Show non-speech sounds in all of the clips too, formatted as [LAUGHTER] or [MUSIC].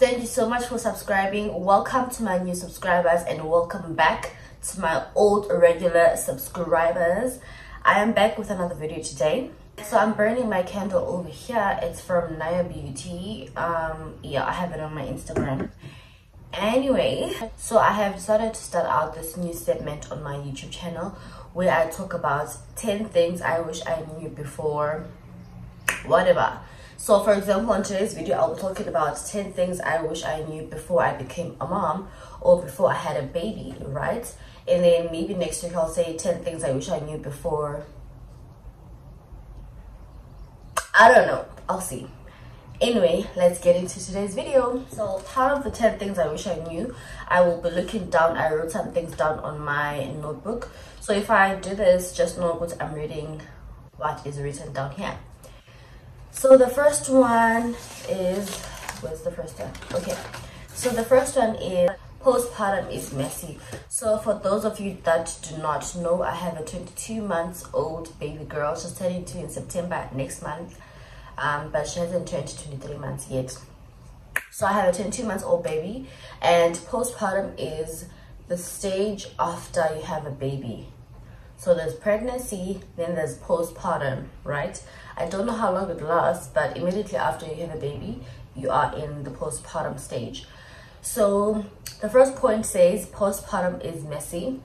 Thank you so much for subscribing. Welcome to my new subscribers and welcome back to my old regular subscribers. I am back with another video today. So I'm burning my candle over here. It's from Naya Beauty. Um, yeah, I have it on my Instagram. Anyway, so I have decided to start out this new segment on my YouTube channel where I talk about 10 things I wish I knew before whatever so for example in today's video i'll be talking about 10 things i wish i knew before i became a mom or before i had a baby right? And then maybe next week i'll say 10 things i wish i knew before. I don't know. I'll see. Anyway let's get into today's video. So part of the 10 things i wish i knew i will be looking down. I wrote some things down on my notebook. So if i do this just know what i'm reading what is written down here so the first one is where's the first one? Okay. So the first one is postpartum is messy. So for those of you that do not know i have a 22 months old baby girl. She's turning two in september next month um, but she hasn't turned 23 months yet. So i have a 22 months old baby and postpartum is the stage after you have a baby so there's pregnancy, then there's postpartum, right? I don't know how long it lasts, but immediately after you have a baby, you are in the postpartum stage. So the first point says postpartum is messy.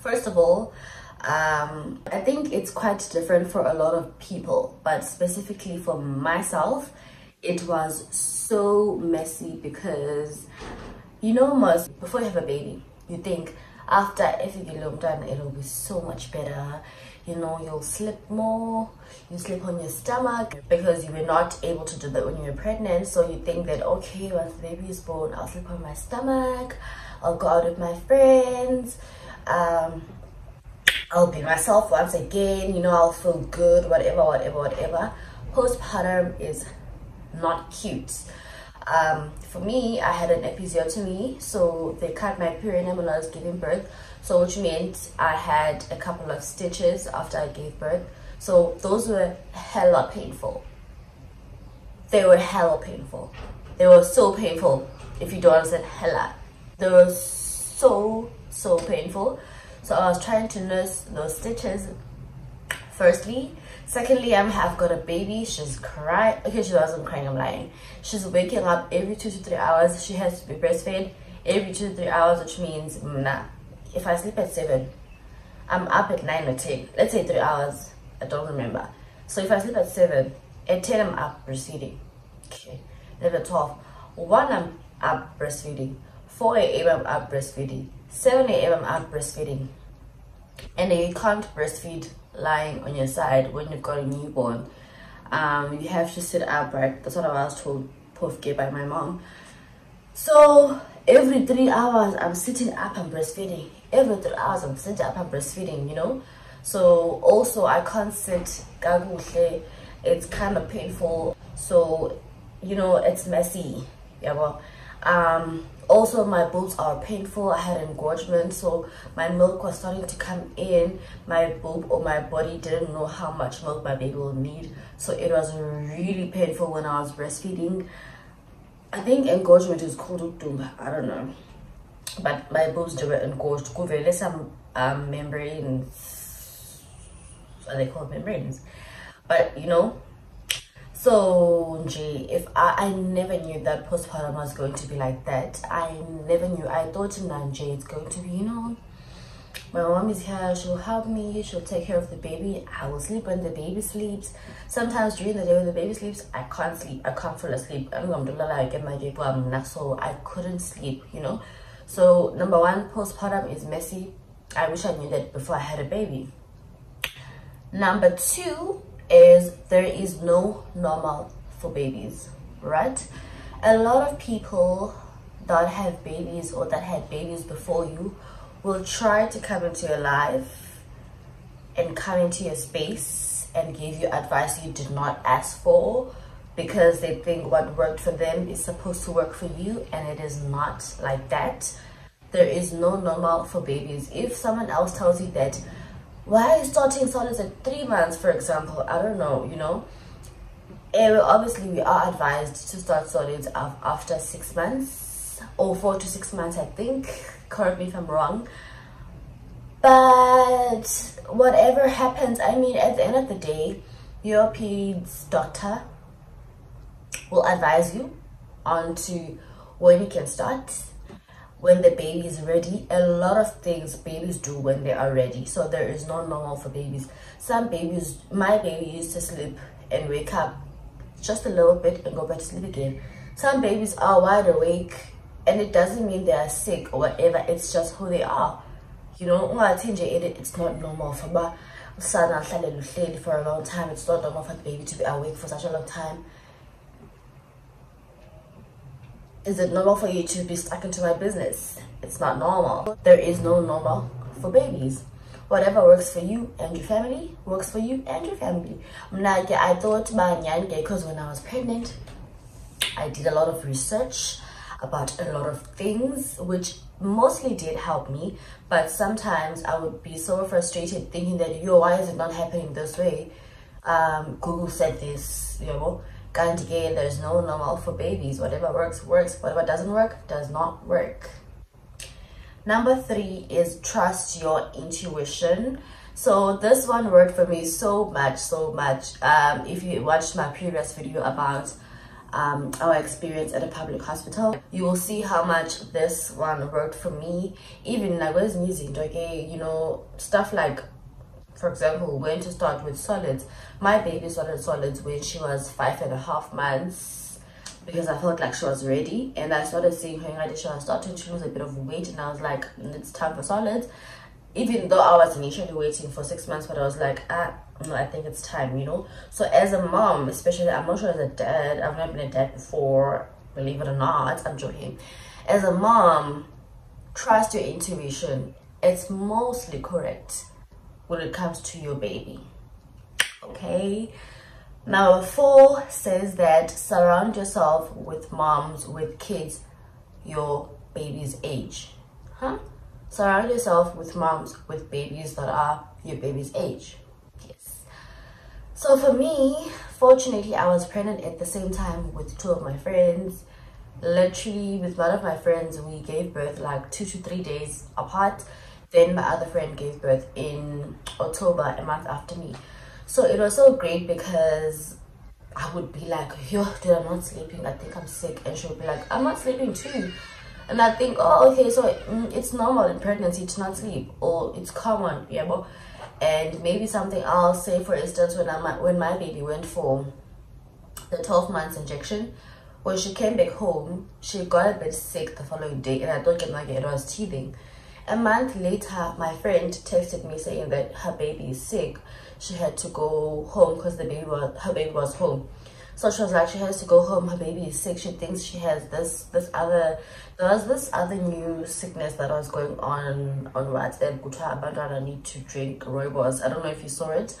First of all, um, I think it's quite different for a lot of people, but specifically for myself, it was so messy because you know most before you have a baby, you think after every long time it'll be so much better. You know you'll sleep more you sleep on your stomach because you were not able to do that when you were pregnant. So you think that okay once the baby is born i'll sleep on my stomach i'll go out with my friends um, i'll be myself once again you know i'll feel good whatever whatever whatever. Postpartum is not cute um, for me i had an episiotomy so they cut my perineum when i was giving birth. So which meant i had a couple of stitches after i gave birth. So those were hella painful. They were hella painful. They were so painful if you don't understand hella. They were so so painful. So i was trying to nurse those stitches firstly secondly i'm have got a baby. She's crying. Okay she wasn't crying i'm lying. She's waking up every two to three hours. She has to be breastfed every two to three hours which means nah if i sleep at seven i'm up at nine or ten. Let's say three hours. I don't remember. So if i sleep at seven at 10 i'm up breastfeeding. Okay level 12 1 i'm up breastfeeding. 4 a.m i'm up breastfeeding. 7 a.m i'm up breastfeeding. And you can't breastfeed lying on your side when you've got a newborn um, you have to sit upright. That's what i was told pofke by my mom. So every three hours i'm sitting up and breastfeeding. Every three hours i'm sitting up and breastfeeding you know? So also i can't sit kakuhle. It's kind of painful. So you know it's messy. Yeah well um also my boobs are painful. I had engorgement so my milk was starting to come in. My boob or my body didn't know how much milk my baby will need so it was really painful when i was breastfeeding. I think engorgement is called i don't know. But my boobs were engorged kuvele some um, membranes are they called membranes. But you know so G, if I, I never knew that postpartum was going to be like that. I never knew. I thought Nanje it's going to be you know my mom is here she'll help me she'll take care of the baby i will sleep when the baby sleeps. Sometimes during the day when the baby sleeps i can't sleep i can't fall asleep. To like get my um, so i couldn't sleep you know. So number one postpartum is messy. I wish i knew that before i had a baby. Number two is there is no normal for babies, right? A lot of people that have babies or that had babies before you will try to come into your life and come into your space and give you advice you did not ask for because they think what worked for them is supposed to work for you and it is not like that. There is no normal for babies. If someone else tells you that why you starting solids at three months for example? I don't know you know? Eh, and obviously we are advised to start solids after six months or four to six months i think. Correct me if i'm wrong. But whatever happens i mean at the end of the day your peds doctor will advise you on to when you can start when the baby is ready. A lot of things babies do when they are ready. So there is no normal for babies. Some babies my baby used to sleep and wake up just a little bit and go back to sleep again. Some babies are wide awake and it doesn't mean they are sick or whatever. It's just who they are. You know it's not normal. For for a long time. It's not normal for the baby to be awake for such a long time is it normal for you to be stuck into my business? It's not normal. There is no normal for babies. Whatever works for you and your family works for you and your family. Like I thought because when I was pregnant, I did a lot of research about a lot of things which mostly did help me but sometimes i would be so frustrated thinking that yo why is it not happening this way um google said this you know kanti ke there's no normal for babies. Whatever works works. Whatever doesn't work does not work. Number three is trust your intuition. So this one worked for me so much so much. Um, if you watched my previous video about um, our experience at a public hospital you will see how much this one worked for me. Even like what is music okay you know stuff like for example, when to start with solids. My baby started solids when she was five and a half months because I felt like she was ready. And I started seeing her in was starting to lose a bit of weight and I was like, it's time for solids. Even though I was initially waiting for six months, but I was like, ah, no, I think it's time, you know? So as a mom, especially, I'm not sure as a dad, I've not been a dad before, believe it or not, I'm joking. As a mom, trust your intuition. It's mostly correct when it comes to your baby. Okay? Number four says that surround yourself with moms with kids your baby's age. Huh? Surround yourself with moms with babies that are your baby's age. Yes. So for me fortunately i was pregnant at the same time with two of my friends. Literally with one of my friends we gave birth like two to three days apart then my other friend gave birth in October, a month after me. So it was so great because I would be like, yo, dude, I'm not sleeping. I think I'm sick. And she would be like, I'm not sleeping too. And I think, oh, okay, so mm, it's normal in pregnancy to not sleep. Or it's common, yeah, but and maybe something else, say for instance, when, I, when my baby went for the 12 months injection, when she came back home, she got a bit sick the following day. And I don't thought, like, it was teething. A month later, my friend texted me saying that her baby is sick. She had to go home because the baby was her baby was home. So she was like, she has to go home. Her baby is sick. She thinks she has this this other there was this other new sickness that was going on on WhatsApp. Kuta Abandana need to drink rooibos. I don't know if you saw it.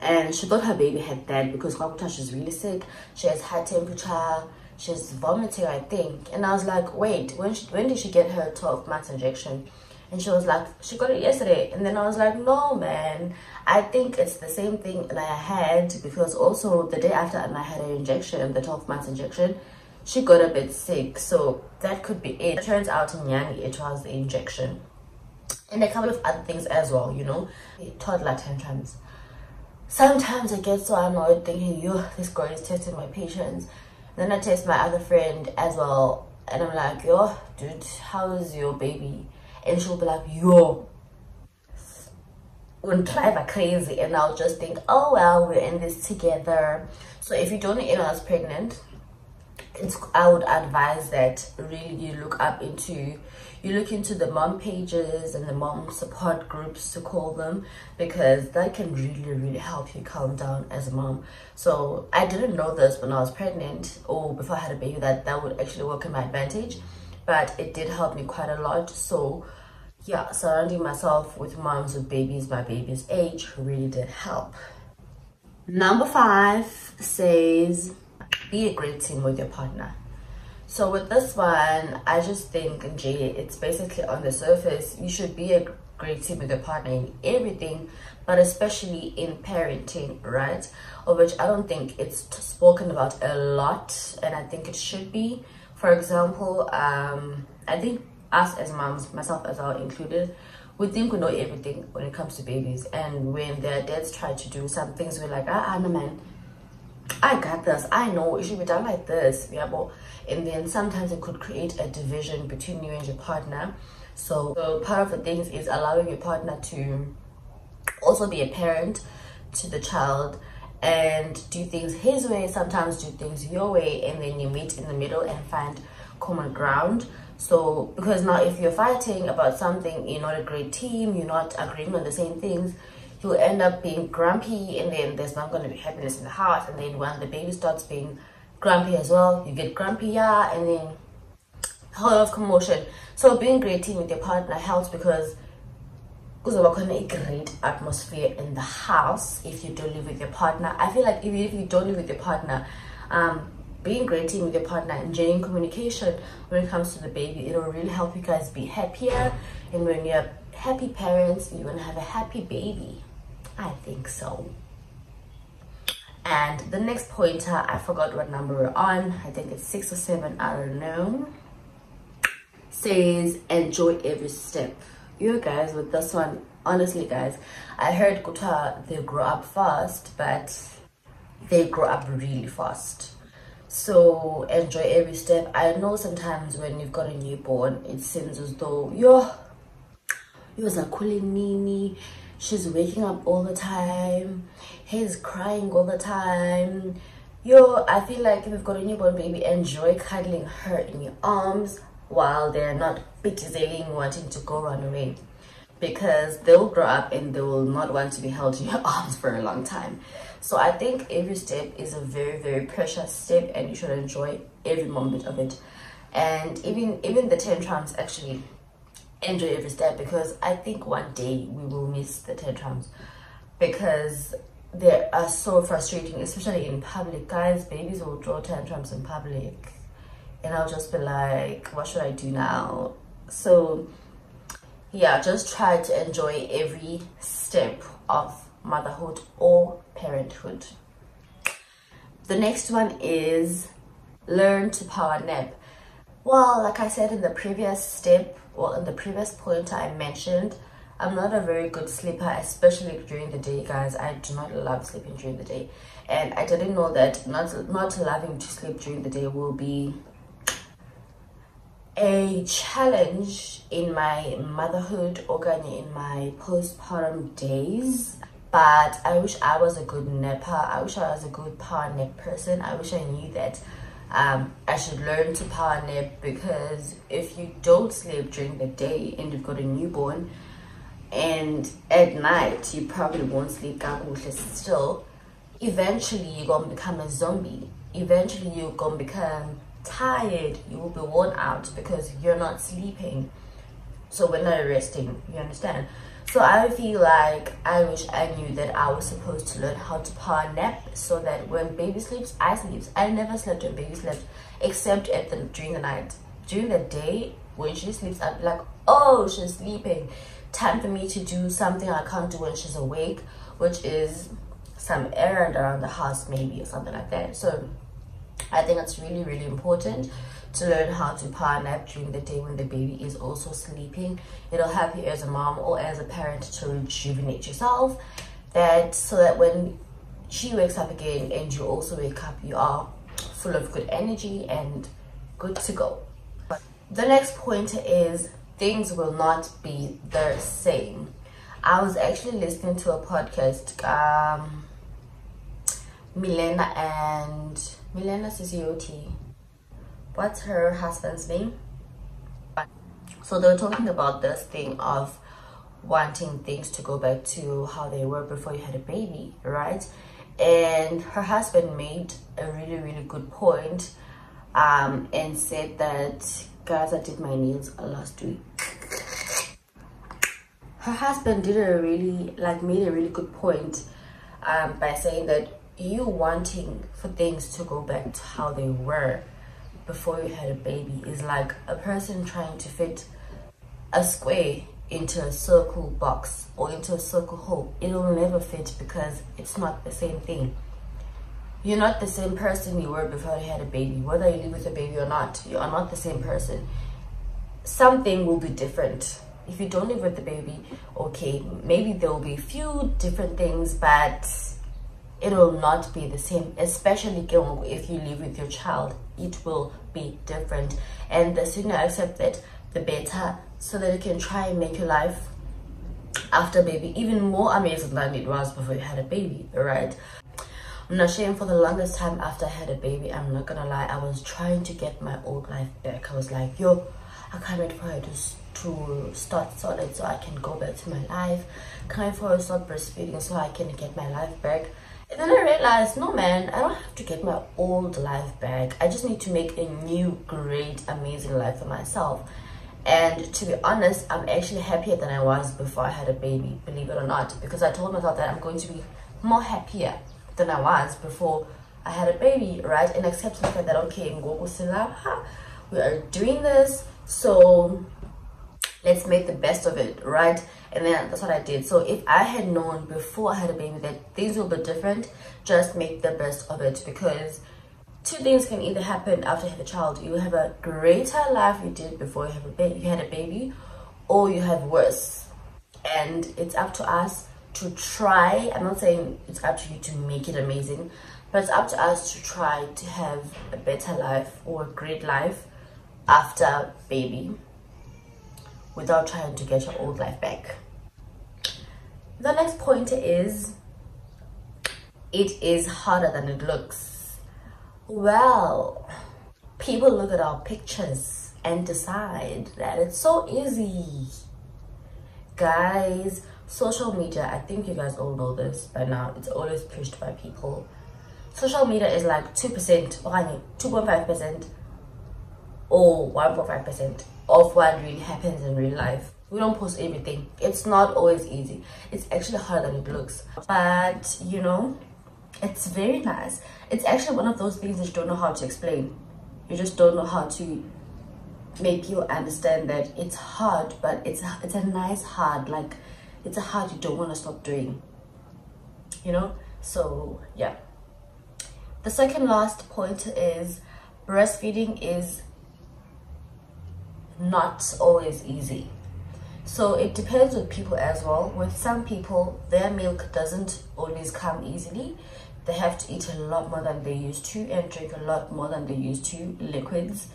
And she thought her baby had that because Kwakuta she's really sick. She has high temperature. She's vomiting, I think. And I was like, wait, when she, when did she get her 12 months injection? And she was like she got it yesterday. And then i was like no man. I think it's the same thing that i had because also the day after i had her injection the 12 months injection she got a bit sick. So that could be it, it turns out in yanni it was the injection. And a couple of other things as well you know. Toddler tantrums. Sometimes i get so annoyed thinking yo this girl is testing my patience. Then i test my other friend as well. And i'm like yo dude how is your baby and she'll be like, yo, will drive her crazy. And I'll just think, oh, well, we're in this together. So if you don't know else pregnant, it's, I would advise that really you look up into you look into the mom pages and the mom support groups to call them because that can really really help you calm down as a mom so i didn't know this when i was pregnant or before i had a baby that that would actually work in my advantage but it did help me quite a lot. So yeah surrounding myself with moms with babies my baby's age really did help. Number five says be a great team with your partner. So with this one i just think jay it's basically on the surface you should be a great team with your partner in everything but especially in parenting right? Of which i don't think it's spoken about a lot and i think it should be for example um i think us as moms myself as well included we think we know everything when it comes to babies. And when their dads try to do some things we're like ah, no man. I got this. I know it should be done like this. Yeah and then sometimes it could create a division between you and your partner. So, so part of the things is allowing your partner to also be a parent to the child and do things his way sometimes do things your way and then you meet in the middle and find common ground. So because now if you're fighting about something you're not a great team you're not agreeing on the same things you'll end up being grumpy and then there's not going to be happiness in the house and then when the baby starts being grumpy as well you get grumpy yeah and then a whole lot of commotion. So being great team with your partner helps because kuzoba khona a great atmosphere in the house if you don't live with your partner. I feel like even if you don't live with your partner um, being great with your partner and genuine communication when it comes to the baby it'll really help you guys be happier. And when you're happy parents you're gonna have a happy baby. I think so. And the next pointer i forgot what number we're on. I think it's six or seven i don't know says enjoy every step you guys with this one honestly guys i heard kuta they grow up fast but they grow up really fast. So enjoy every step. I know sometimes when you've got a newborn it seems as though you're you're calling Nini. She's waking up all the time. He's crying all the time. Yo i feel like if you've got a newborn baby enjoy cuddling her in your arms while they're not bitizing wanting to go run away because they'll grow up and they will not want to be held in your [LAUGHS] arms for a long time. So i think every step is a very very precious step and you should enjoy every moment of it. And even even the tantrums actually enjoy every step because i think one day we will miss the tantrums. Because they are so frustrating especially in public. Guys babies will draw tantrums in public and i'll just be like what should i do now so yeah just try to enjoy every step of motherhood or parenthood. The next one is learn to power nap. Well, like I said in the previous step, or in the previous point I mentioned, I'm not a very good sleeper, especially during the day, guys. I do not love sleeping during the day. And I didn't know that not, not loving to sleep during the day will be a challenge in my motherhood or in my postpartum days but I wish I was a good napper. I wish I was a good power nap person. I wish I knew that um, I should learn to power nap because if you don't sleep during the day and you've got a newborn and at night you probably won't sleep still, eventually you're to become a zombie. Eventually you're to become tired. You will be worn out because you're not sleeping. So we're not resting, you understand? So I feel like I wish I knew that I was supposed to learn how to power nap so that when baby sleeps, I sleep. I never slept when baby slept except at the during the night. During the day, when she sleeps, I'd be like, oh, she's sleeping. Time for me to do something I can't do when she's awake, which is some errand around the house maybe or something like that. So I think it's really, really important to learn how to power nap during the day when the baby is also sleeping. It'll help you as a mom or as a parent to rejuvenate yourself. That so that when she wakes up again and you also wake up, you are full of good energy and good to go. The next point is things will not be the same. I was actually listening to a podcast, um, Milena and Milena Cicioti what's her husband's name? So they were talking about this thing of wanting things to go back to how they were before you had a baby right? And her husband made a really really good point um, and said that guys i did my nails last week. Her husband did a really like made a really good point um, by saying that you wanting for things to go back to how they were before you had a baby is like a person trying to fit a square into a circle box or into a circle hole. It will never fit because it's not the same thing. You're not the same person you were before you had a baby. Whether you live with a baby or not you are not the same person. Something will be different. If you don't live with the baby okay maybe there will be a few different things but it will not be the same especially if you live with your child it will be different. And the sooner I accept it the better so that you can try and make your life after baby even more amazing than it was before you had a baby right? I'm not saying for the longest time after I had a baby I'm not gonna lie. I was trying to get my old life back. I was like yo I can't wait for her to, to start solid so I can go back to my life. Wait for start breastfeeding so I can get my life back and then I realized, no man, I don't have to get my old life back. I just need to make a new, great, amazing life for myself. And to be honest, I'm actually happier than I was before I had a baby, believe it or not. Because I told myself that I'm going to be more happier than I was before I had a baby, right? And accept the fact that, okay, we are doing this. So let's make the best of it, right? And then that's what I did. So if I had known before I had a baby that things will be different, just make the best of it because two things can either happen after you have a child. You have a greater life you did before you have a baby, you had a baby, or you have worse. And it's up to us to try. I'm not saying it's up to you to make it amazing, but it's up to us to try to have a better life or a great life after baby without trying to get your old life back. The next point is it is harder than it looks. Well people look at our pictures and decide that it's so easy. Guys social media i think you guys all know this by now it's always pushed by people. Social media is like 2% 2.5% or 1.5% of what really happens in real life. We don't post everything. It's not always easy. It's actually harder than it looks. But you know it's very nice. It's actually one of those things that you don't know how to explain. You just don't know how to make you understand that it's hard but it's it's a nice hard like it's a hard you don't want to stop doing. You know? So yeah. The second last point is breastfeeding is not always easy. So it depends with people as well. With some people their milk doesn't always come easily. They have to eat a lot more than they used to and drink a lot more than they used to liquids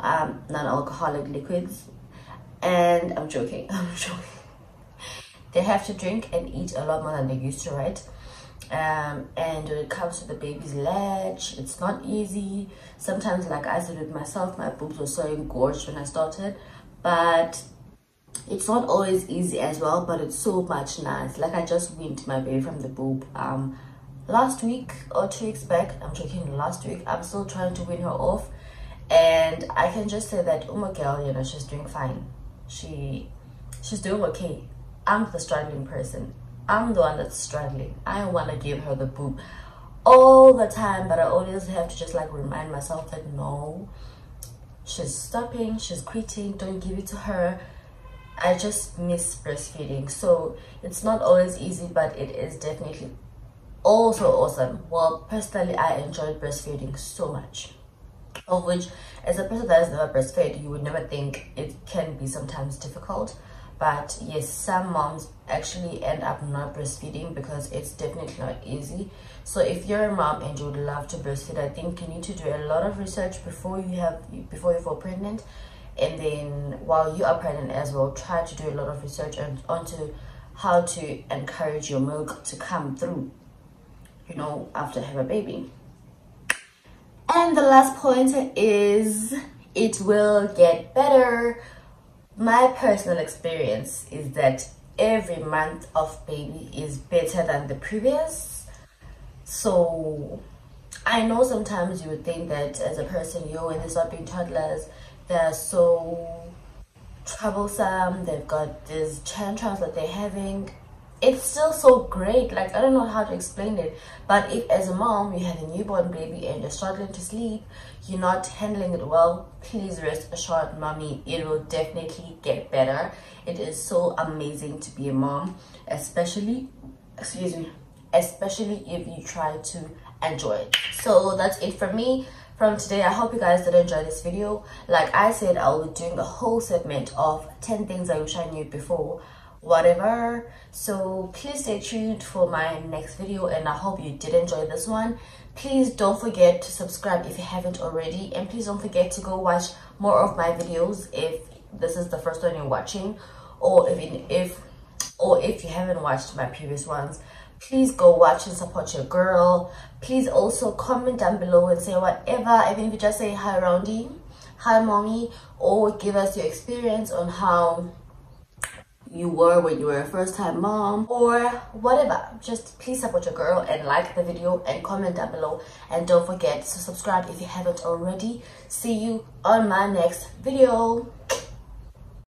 um, non-alcoholic liquids. And i'm joking [LAUGHS] i'm joking. They have to drink and eat a lot more than they used to right um, and when it comes to the baby's latch it's not easy. Sometimes like i said with myself my boobs were so engorged when i started but it's not always easy as well but it's so much nice. Like i just weaned my baby from the boob um last week or two weeks back. I'm joking last week. I'm still trying to wean her off. And i can just say that oh my girl you know she's doing fine. She she's doing okay. I'm the struggling person i'm the one that's struggling i want to give her the boob all the time but i always have to just like remind myself that no she's stopping she's quitting don't give it to her I just miss breastfeeding. So it's not always easy, but it is definitely also awesome. Well, personally, I enjoyed breastfeeding so much. Of which, as a person that has never breastfed, you would never think it can be sometimes difficult. But yes, some moms actually end up not breastfeeding because it's definitely not easy. So if you're a mom and you would love to breastfeed, I think you need to do a lot of research before you have before you fall pregnant. And then while you are pregnant as well try to do a lot of research on, onto how to encourage your milk to come through you know after have a baby. And the last point is it will get better my personal experience is that every month of baby is better than the previous. So i know sometimes you would think that as a person you when they start being toddlers they're so troublesome they've got these tantrums that they're having it's still so great like i don't know how to explain it but if as a mom you have a newborn baby and you're struggling to sleep you're not handling it well please rest assured mommy it will definitely get better. It is so amazing to be a mom especially excuse me especially if you try to enjoy it. So that's it for me. From today i hope you guys did enjoy this video. Like i said i will be doing a whole segment of 10 things i wish i knew before whatever. So please stay tuned for my next video and i hope you did enjoy this one. Please don't forget to subscribe if you haven't already and please don't forget to go watch more of my videos if this is the first one you're watching or even if or if you haven't watched my previous ones. Please go watch and support your girl. Please also comment down below and say whatever even if you just say hi roundy hi mommy or give us your experience on how you were when you were a first time mom or whatever. Just please support your girl and like the video and comment down below. And don't forget to subscribe if you haven't already. See you on my next video